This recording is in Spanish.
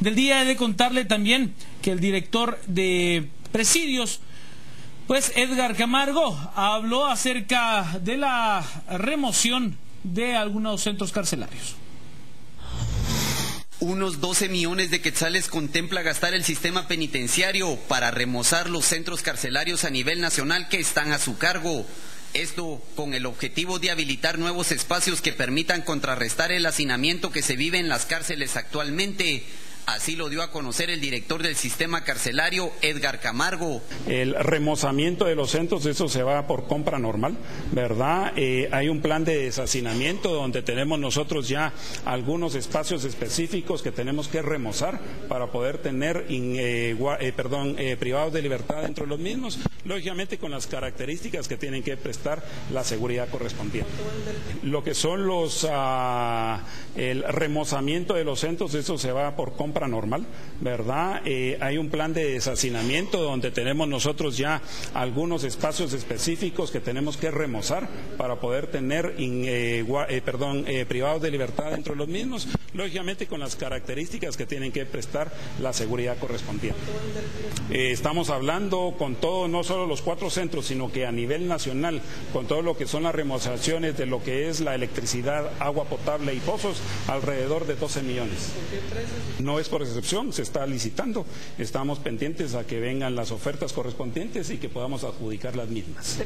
del día. He de contarle también que el director de presidios, pues Edgar Camargo, habló acerca de la remoción de algunos centros carcelarios. Unos 12 millones de quetzales contempla gastar el sistema penitenciario para remozar los centros carcelarios a nivel nacional que están a su cargo. Esto con el objetivo de habilitar nuevos espacios que permitan contrarrestar el hacinamiento que se vive en las cárceles actualmente. Así lo dio a conocer el director del sistema carcelario, Edgar Camargo. El remozamiento de los centros, eso se va por compra normal, ¿verdad? Eh, hay un plan de deshacinamiento donde tenemos nosotros ya algunos espacios específicos que tenemos que remozar para poder tener eh, eh, privados de libertad dentro de los mismos, lógicamente con las características que tienen que prestar la seguridad correspondiente. Lo que son los, ah, el remozamiento de los centros, eso se va por compra normal, ¿verdad? Eh, hay un plan de deshacinamiento donde tenemos nosotros ya algunos espacios específicos que tenemos que remozar para poder tener eh, eh, perdón, privados de libertad dentro de los mismos, lógicamente con las características que tienen que prestar la seguridad correspondiente. estamos hablando con todo, no solo los cuatro centros, sino que a nivel nacional, con todo lo que son las remozaciones de lo que es la electricidad, agua potable y pozos, alrededor de 12 millones. No es por excepción, se está licitando. Estamos pendientes a que vengan las ofertas correspondientes y que podamos adjudicar las mismas.